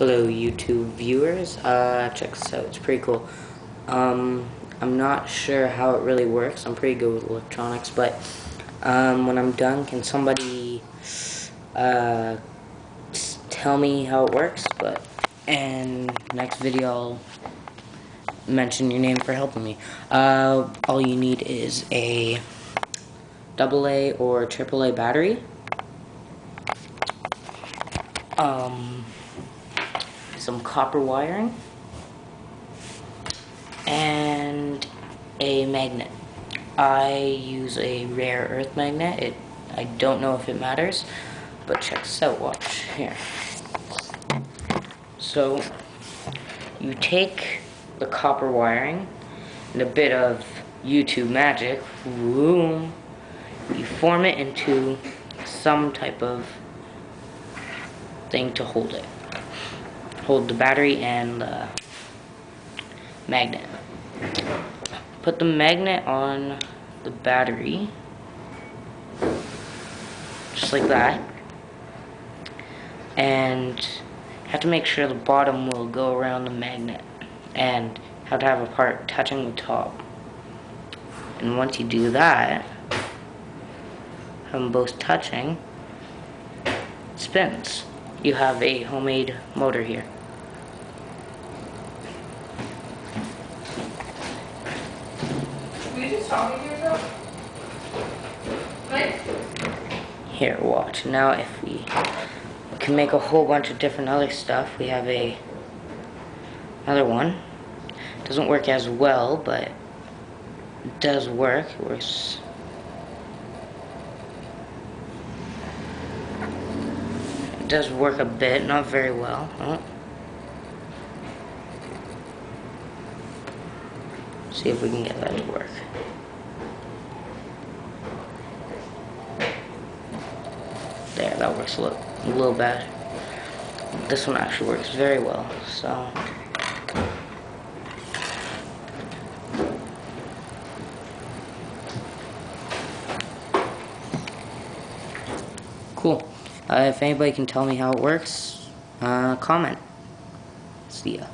Hello YouTube viewers, uh, check this out, it's pretty cool. Um, I'm not sure how it really works, I'm pretty good with electronics, but um, when I'm done, can somebody uh, tell me how it works, but, and next video I'll mention your name for helping me. Uh, all you need is a AA or AAA battery. Um, some copper wiring, and a magnet. I use a rare earth magnet. It I don't know if it matters, but check this out. Watch here. So you take the copper wiring and a bit of YouTube magic, boom, you form it into some type of thing to hold it hold the battery and the magnet. Put the magnet on the battery, just like that, and have to make sure the bottom will go around the magnet and have to have a part touching the top. And once you do that, have them both touching, spins. You have a homemade motor here. Here, watch. Now if we, can make a whole bunch of different other stuff. We have a another one. Doesn't work as well, but it does work. It works does work a bit, not very well. Oh. See if we can get that to work. There, that works a little, a little bad. This one actually works very well, so... Cool. Uh, if anybody can tell me how it works, uh, comment. See ya.